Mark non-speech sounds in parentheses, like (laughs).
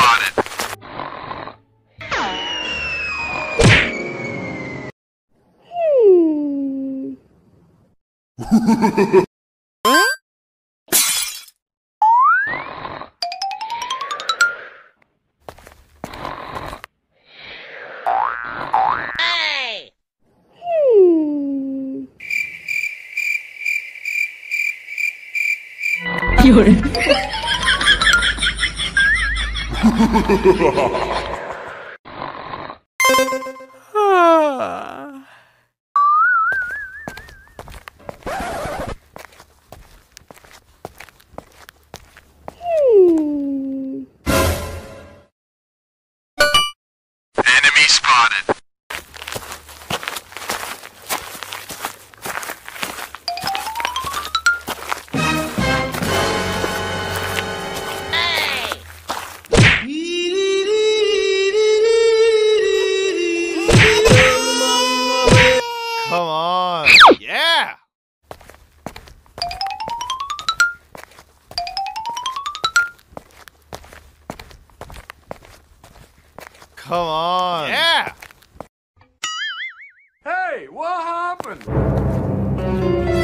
Hmm. You're ah. (laughs) (laughs) (laughs) on. Yeah. Come on. Yeah. Hey, what happened?